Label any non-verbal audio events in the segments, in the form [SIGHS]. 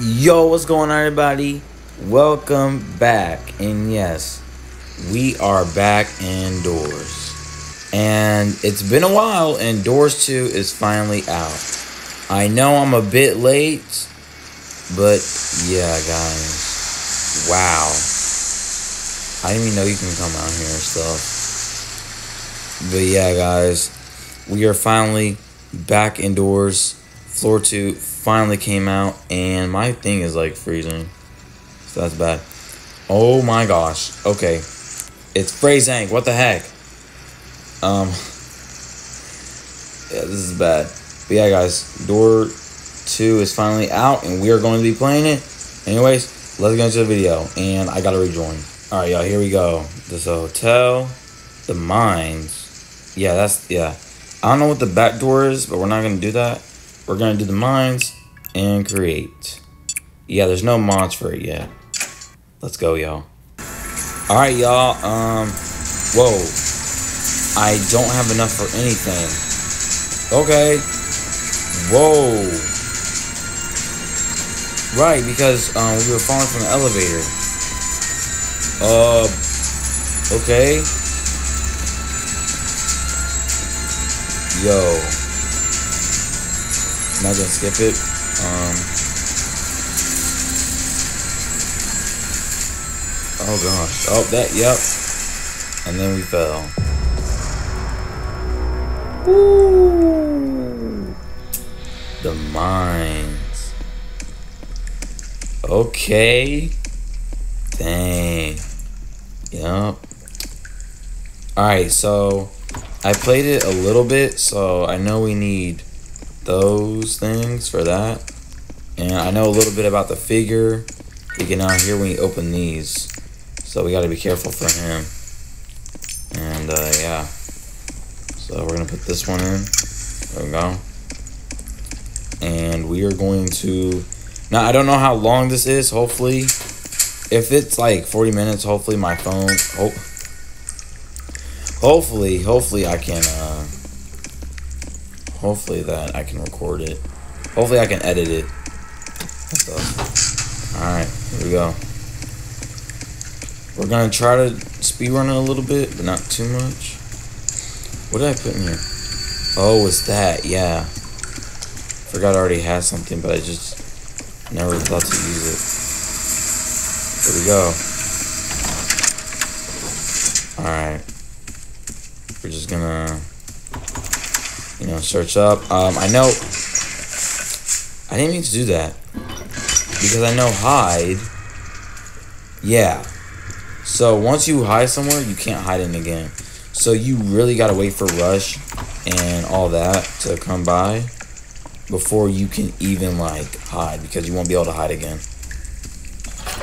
Yo, what's going on, everybody? Welcome back. And yes, we are back indoors. And it's been a while, and Doors 2 is finally out. I know I'm a bit late, but yeah, guys. Wow. I didn't even know you can come out here and stuff. But yeah, guys, we are finally back indoors. Floor 2 finally came out, and my thing is like freezing. So that's bad. Oh my gosh. Okay. It's Phrasing. What the heck? Um. Yeah, this is bad. But yeah, guys, Door 2 is finally out, and we are going to be playing it. Anyways, let's get into the video, and I gotta rejoin. Alright, y'all, here we go. This hotel, the mines. Yeah, that's, yeah. I don't know what the back door is, but we're not gonna do that. We're gonna do the mines and create. Yeah, there's no mods for it yet. Let's go, y'all. Alright, y'all. Um, whoa. I don't have enough for anything. Okay. Whoa. Right, because um, we were falling from the elevator. Uh, okay. Yo. Not gonna skip it. Um. Oh gosh. Oh, that, yep. And then we fell. Woo! The mines. Okay. Dang. Yep. Alright, so I played it a little bit, so I know we need those things for that. And I know a little bit about the figure. You can now hear when you open these. So we gotta be careful for him. And uh, yeah. So we're gonna put this one in. There we go. And we are going to now I don't know how long this is, hopefully. If it's like 40 minutes, hopefully my phone hope hopefully, hopefully I can uh hopefully that I can record it. Hopefully I can edit it. Alright, here we go. We're gonna try to speedrun it a little bit, but not too much. What did I put in here? Oh, it's that, yeah. Forgot I already had something, but I just never thought to use it. Here we go. Alright. We're just gonna, you know, search up. Um, I know, I didn't mean to do that. Because I know hide, yeah. So once you hide somewhere, you can't hide it again. So you really gotta wait for rush and all that to come by before you can even like hide because you won't be able to hide again.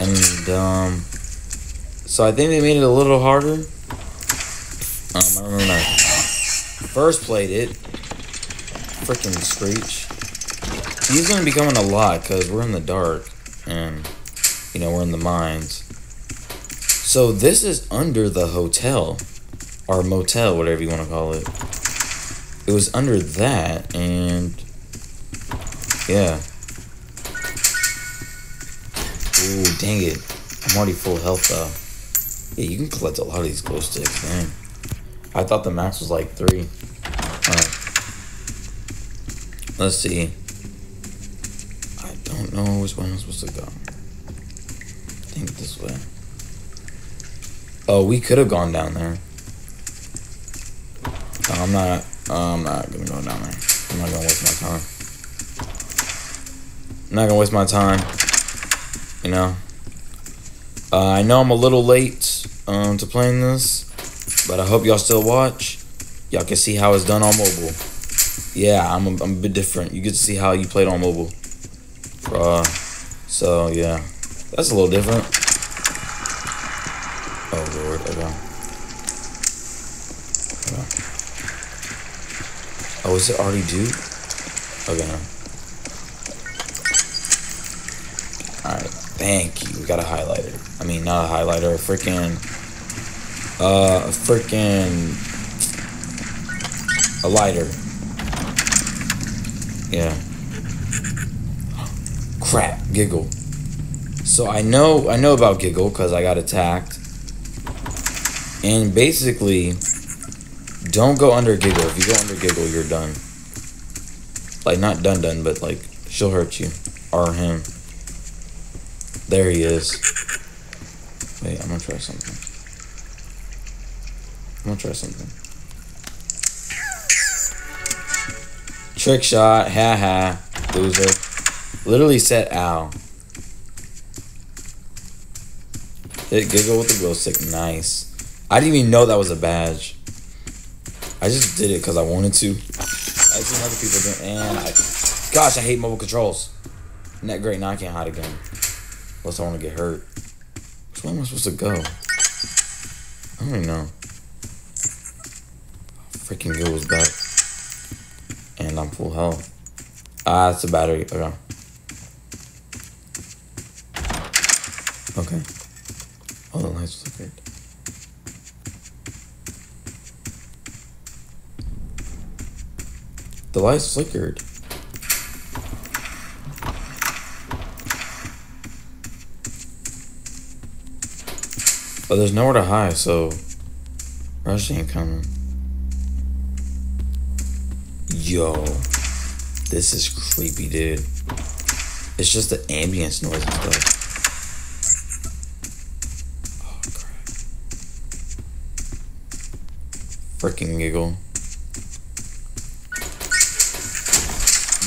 And um so I think they made it a little harder. Um I remember when I first played it. Freaking Screech. He's gonna be coming a lot because we're in the dark and you know we're in the mines. So this is under the hotel or motel, whatever you want to call it. It was under that, and yeah. Ooh, dang it! I'm already full health though. Yeah, you can collect a lot of these glow sticks, man. I thought the max was like three. Let's see. I don't know which way I'm supposed to go. I think this way. Oh, we could have gone down there. I'm not. I'm not gonna go down there. I'm not gonna waste my time. I'm not gonna waste my time. You know. Uh, I know I'm a little late um, to playing this, but I hope y'all still watch. Y'all can see how it's done on mobile. Yeah, I'm a, I'm a bit different. You get to see how you played on mobile. Uh, so yeah, that's a little different. Oh lord, okay. Oh, is it already due? Okay. Alright, thank you. We got a highlighter. I mean, not a highlighter, a freaking. Uh, a freaking. A lighter. Yeah. crap, Giggle. So I know I know about Giggle because I got attacked. And basically, don't go under Giggle. If you go under Giggle, you're done. Like not done done, but like she'll hurt you or him. There he is. Wait, I'm gonna try something. I'm gonna try something. Trick shot, ha ha, loser. Literally said ow. It giggle with the glow stick, nice. I didn't even know that was a badge. I just did it because I wanted to. I seen other people doing, and I, gosh, I hate mobile controls. Not great. Now I can't hide again. Unless I want to get hurt. Which way am I supposed to go? I don't even know. Freaking good was back. And I'm full health. Ah, it's a battery. Okay. Okay. Oh, the lights flickered. The lights flickered. But there's nowhere to hide, so Rush ain't coming. Yo, this is creepy, dude. It's just the ambience noise and stuff. Oh crap! Freaking giggle,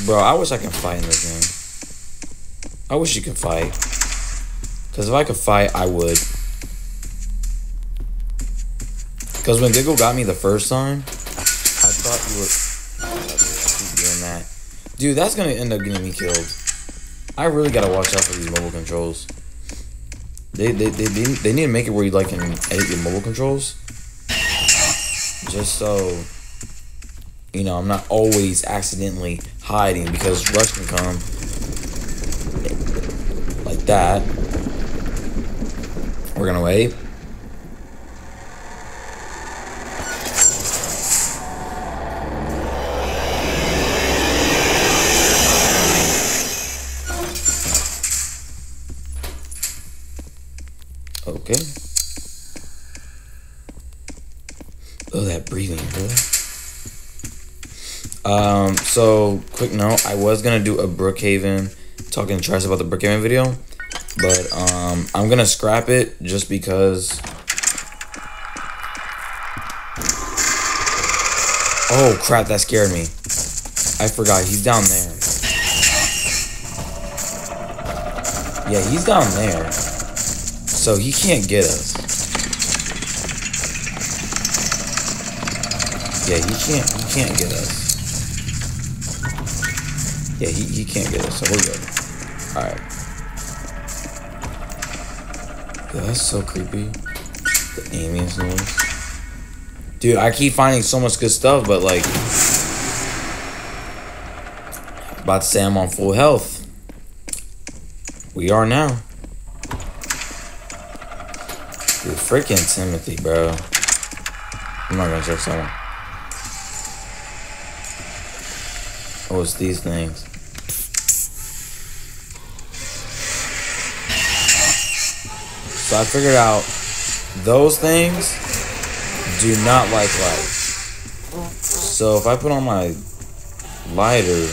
bro. I wish I could fight in this game. I wish you could fight. Cause if I could fight, I would. Because when Giggle got me the first time, Dude, that's gonna end up getting me killed. I really gotta watch out for these mobile controls. They they, they, they, they need to make it where you like can edit your mobile controls. Just so you know, I'm not always accidentally hiding because Rush can come like that. We're gonna wait. Okay. Oh, that breathing, bro. Um, so quick note, I was gonna do a Brookhaven talking trash about the Brookhaven video, but um, I'm gonna scrap it just because. Oh crap! That scared me. I forgot he's down there. Yeah, he's down there. So he can't get us. Yeah, he can't he can't get us. Yeah, he, he can't get us, so we're good. Alright. That's so creepy. The ambience noise. Dude, I keep finding so much good stuff, but like about to say I'm on full health. We are now. Dude, freaking Timothy, bro. I'm not gonna check someone. Oh, it's these things. So I figured out those things do not like light. So if I put on my lighter,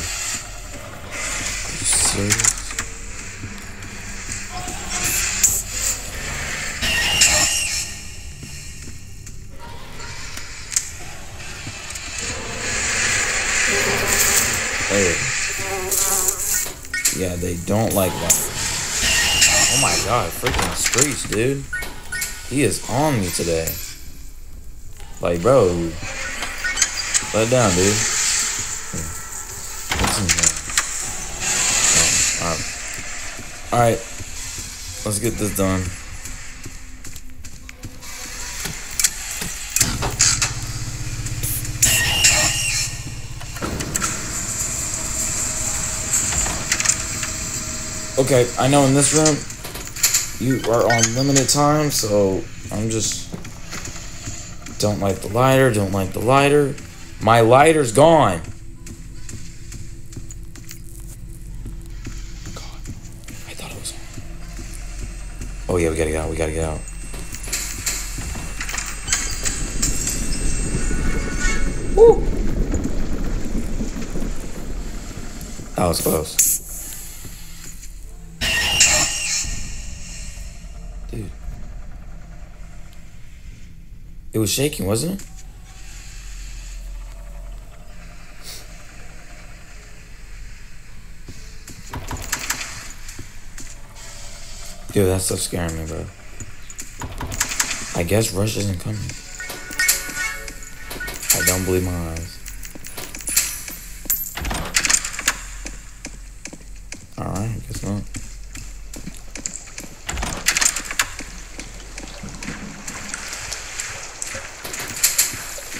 they don't like that. Oh my god, freaking Screech, dude. He is on me today. Like, bro. Let it down, dude. What's in here? Oh, alright. Alright. Let's get this done. Okay, I know in this room you are on limited time, so I'm just don't like the lighter, don't like the lighter. My lighter's gone. God. close. Oh yeah, we gotta get out. We gotta get out. Woo! That was close. It was shaking, wasn't it? Dude, that's so scaring me, bro. I guess Rush isn't coming. I don't believe my eyes. Alright, guess not.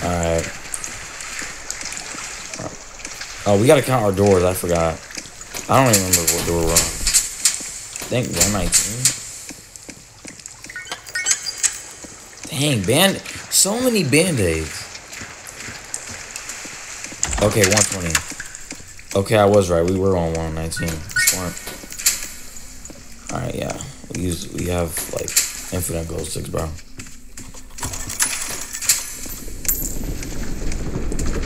Alright. Oh, we gotta count our doors, I forgot. I don't even remember what door we're on. I think 119. Dang, band so many band-aids. Okay, 120. Okay, I was right. We were on 119. Smart. Alright, yeah. We use we have like infinite glow sticks, bro.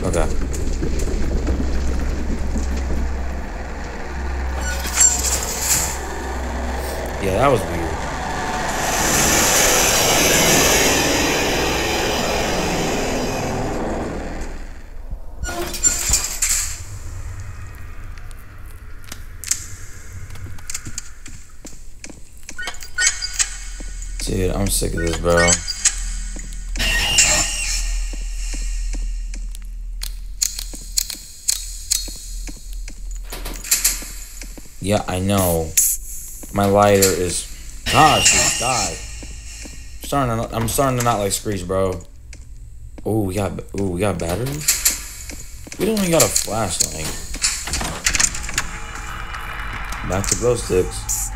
Okay. Yeah, that was weird. Dude, I'm sick of this, bro. Yeah, I know. My lighter is. Gosh, die. I'm starting to, I'm starting to not like Screech, bro. Oh, we got. Oh, we got batteries. We don't even got a flashlight. Back to glow sticks.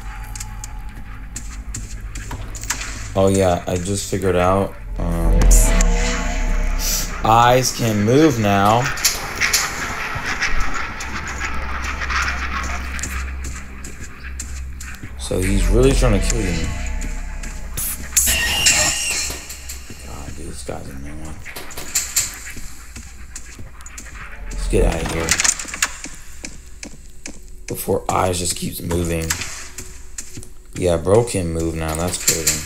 Oh yeah, I just figured out. Um, eyes can move now. So he's really trying to kill you. God, dude, this guy's one. Let's get out of here. Before eyes just keeps moving. Yeah, bro can move now. That's crazy.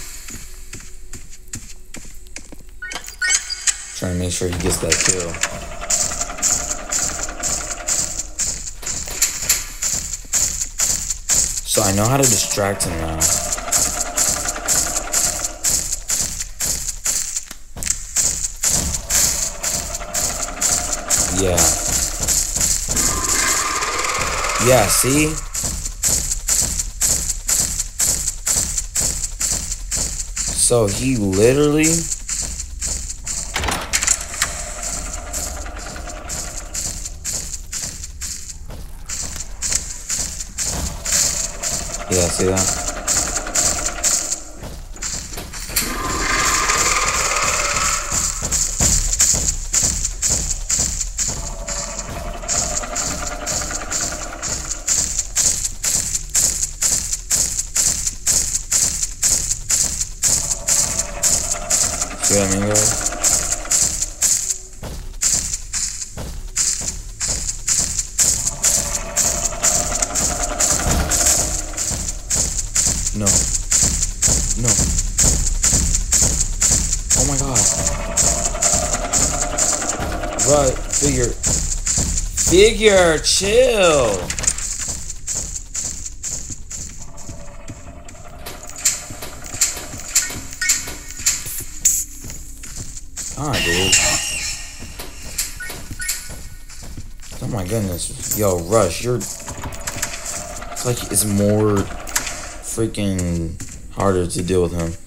Trying to make sure he gets that kill. I know how to distract him uh, now. Yeah. Yeah, see? So he literally Yeah, see that? Figure, chill. God, dude. Oh my goodness. Yo, Rush, you're. It's like it's more freaking harder to deal with him.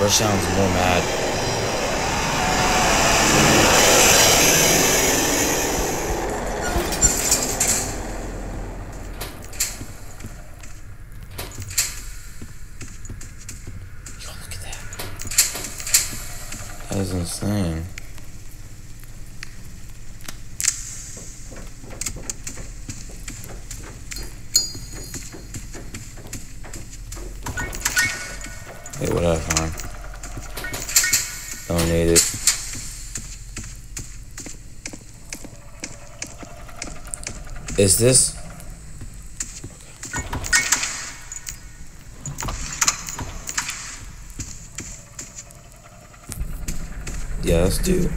Rush sounds more mad. Yo, look at that. That is insane. Hey, what up, hon? Don't need it. Is this? Yeah, let's do.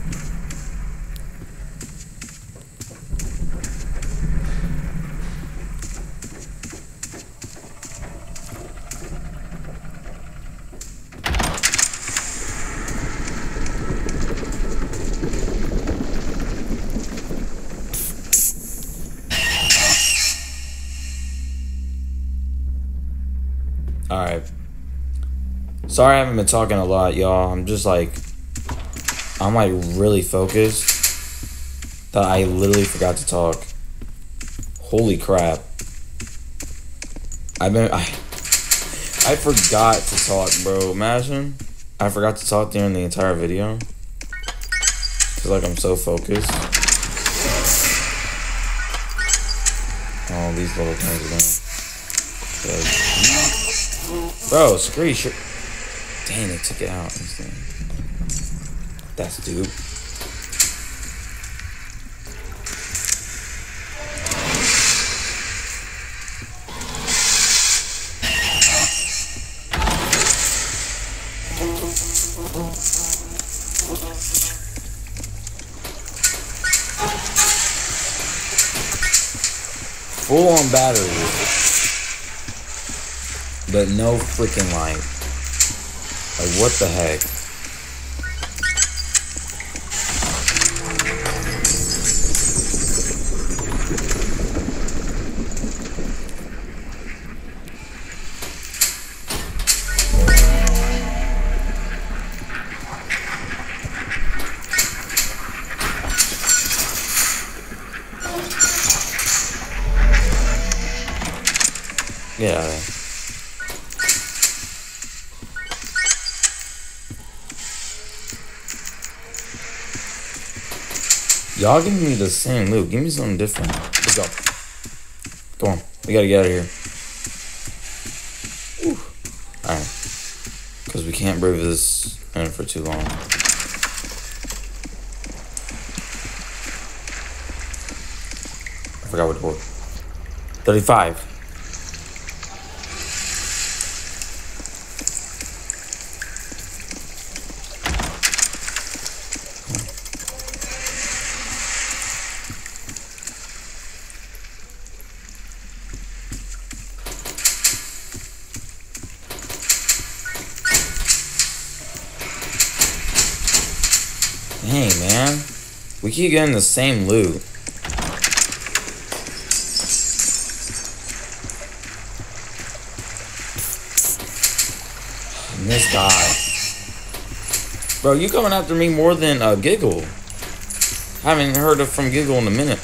Alright. Sorry I haven't been talking a lot, y'all. I'm just like I'm like really focused that I literally forgot to talk. Holy crap. I've been I I forgot to talk, bro. Imagine I forgot to talk during the entire video. Cause like I'm so focused. Oh, these little things again. Bro, screech. Dang, they took it out. That's dude. Full on battery. But no freaking light. What the heck? Get Y'all giving me the same loot. Give me something different. Let's go. Come on. We gotta get out of here. Alright. Because we can't brave this in for too long. I forgot what door. 35. Dang, man. We keep getting the same loot. And this guy. Bro, you coming after me more than uh, Giggle. Haven't heard from Giggle in a minute.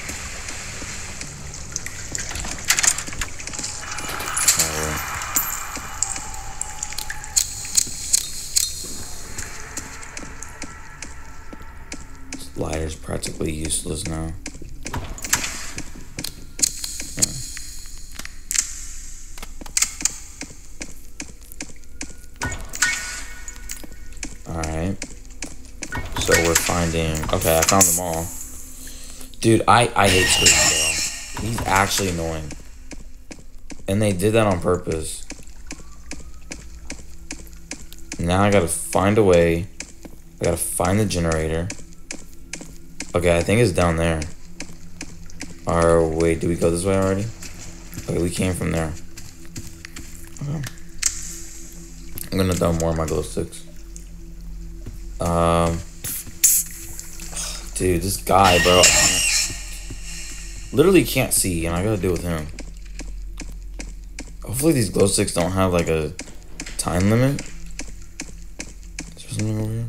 Dude, I, I hate Screech, bro. He's actually annoying. And they did that on purpose. Now I gotta find a way. I gotta find the generator. Okay, I think it's down there. Or wait, did we go this way already? Okay, we came from there. Okay. I'm gonna dump more of my glow sticks. Um, [SIGHS] dude, this guy, bro. Literally can't see, and I gotta deal with him. Hopefully these glow sticks don't have like a time limit. Is there something over here?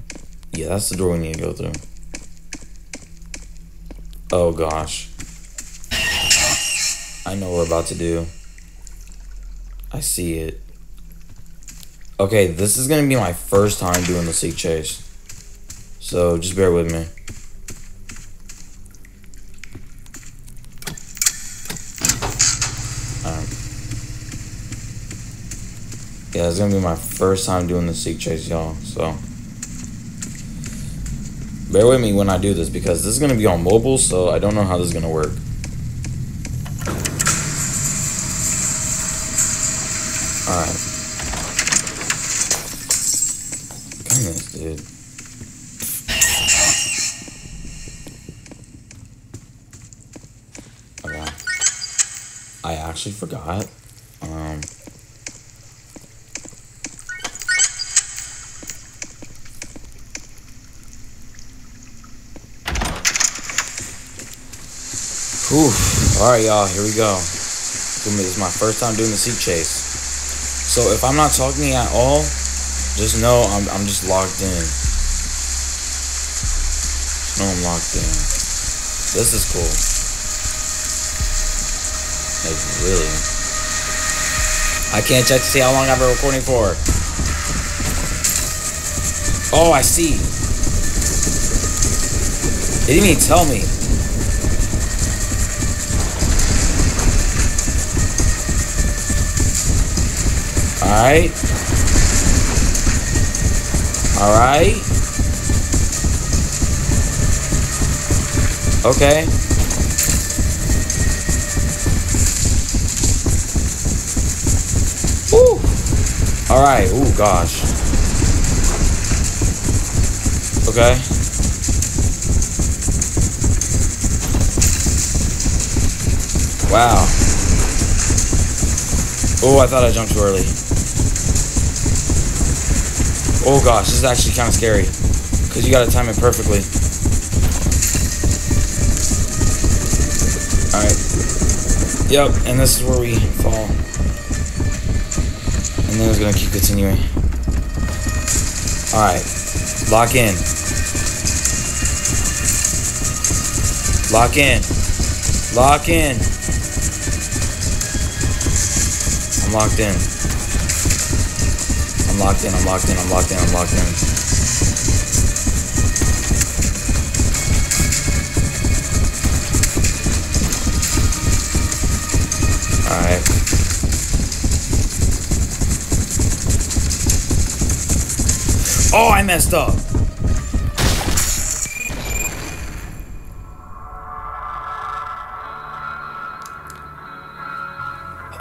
Yeah, that's the door we need to go through. Oh gosh. I know what we're about to do. I see it. Okay, this is gonna be my first time doing the seek chase. So just bear with me. Yeah, it's gonna be my first time doing the seek chase, y'all. So bear with me when I do this because this is gonna be on mobile, so I don't know how this is gonna work. Alright. Goodness, dude. [LAUGHS] Okay. I actually forgot. Um Whew. Alright, y'all, here we go. This is my first time doing the seek chase. So if I'm not talking at all, just know I'm, I'm just locked in. Just know I'm locked in. This is cool. Like, really. I can't check to see how long I've been recording for. Oh, I see. They didn't even tell me. Alright. Alright. Okay. Woo! Alright, ooh gosh. Okay. Wow. Oh, I thought I jumped too early. Oh gosh, this is actually kind of scary. Because you gotta time it perfectly. Alright. Yep, and this is where we fall. And then it's gonna keep continuing. Alright. Lock in. Lock in. Lock in. I'm locked in. I'm locked in, I'm locked in, I'm locked in, I'm locked in. Alright. Oh, I messed up.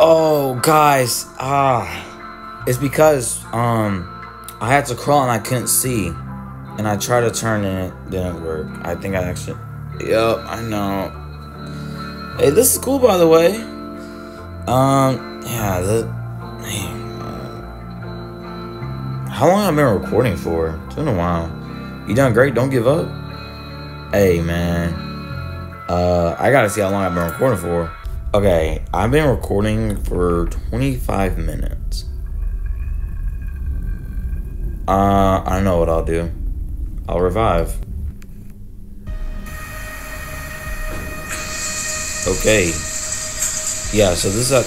Oh, guys. Ah. It's because um I had to crawl and I couldn't see. And I tried to turn and it didn't work. I think I actually Yep, I know. Hey, this is cool by the way. Um yeah, the man, uh, how long have I been recording for? It's been a while. You done great, don't give up. Hey man. Uh I gotta see how long I've been recording for. Okay, I've been recording for 25 minutes. Uh, I don't know what I'll do. I'll revive. Okay. Yeah, so this is at...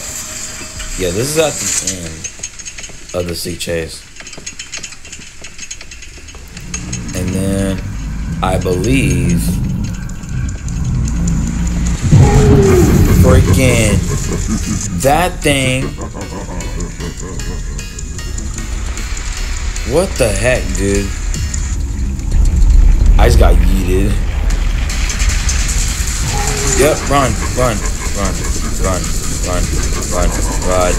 Yeah, this is at the end of the seek chase. And then, I believe... Freaking... That thing What the heck, dude? I just got yeeted. Yep, run, run, run, run, run, run, run.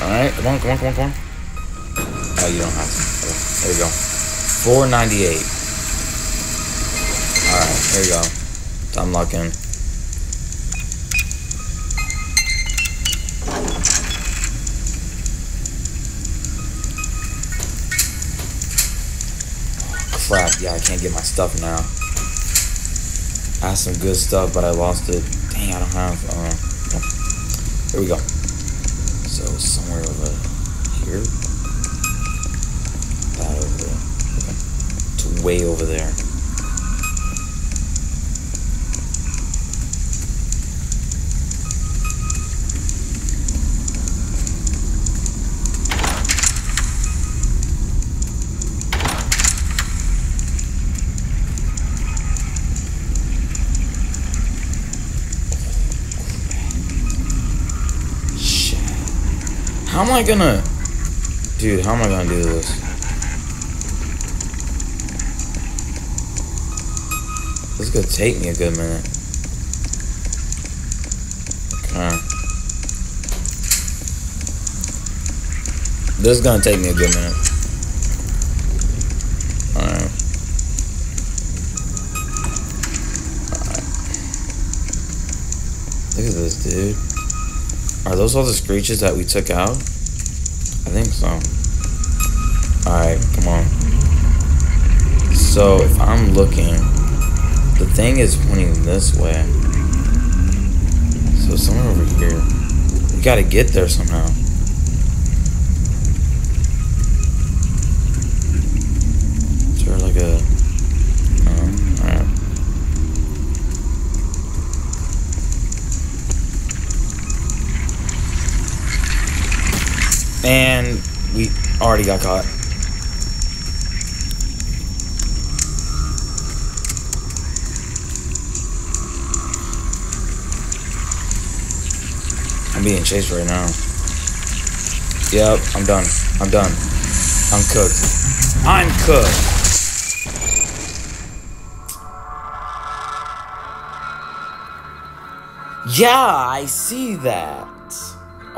Alright, come on, come on, come on, come on. Oh, you don't have to. There you go. 498. Alright, there you go. I'm locking. Crap. Yeah, I can't get my stuff now. I had some good stuff, but I lost it. Dang, I don't have. Uh, here we go. So somewhere over here. That over there. Okay. It's way over there. How am I gonna... Dude, how am I gonna do this? This is gonna take me a good minute. Okay. This is gonna take me a good minute. Alright. Alright. Look at this, dude. Are those all the screeches that we took out? I think so. Alright, come on. So, if I'm looking, the thing is pointing this way. So, somewhere over here. We gotta get there somehow. Is there like a... Um, alright. And we already got caught. I'm being chased right now. Yep, I'm done. I'm done. I'm cooked. I'm cooked. Yeah, I see that.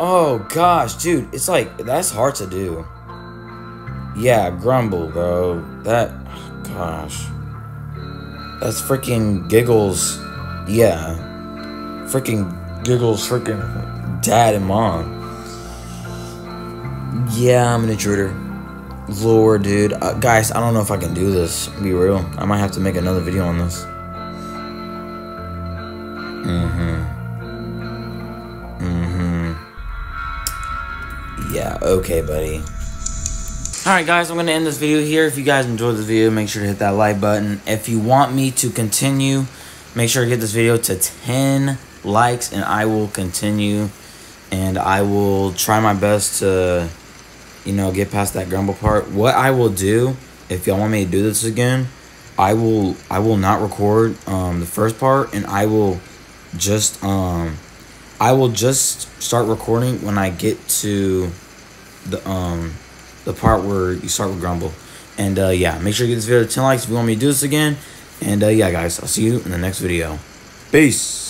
Oh gosh, dude, it's like that's hard to do. Yeah, grumble, bro. That gosh. That's freaking giggles. Yeah. Freaking giggles freaking dad and mom. Yeah, I'm an intruder. Lord, dude. Uh, guys, I don't know if I can do this. Be real. I might have to make another video on this. Mm-hmm. Okay, buddy. Alright guys, I'm going to end this video here. If you guys enjoyed this video, make sure to hit that like button. If you want me to continue, make sure to get this video to 10 likes and I will continue. And I will try my best to, you know, get past that grumble part. What I will do, if y'all want me to do this again, I will I will not record um, the first part and I will just um I will just start recording when I get to the um the part where you start with grumble. And uh, yeah, make sure you give this video 10 likes if you want me to do this again. And uh, yeah, guys, I'll see you in the next video. Peace.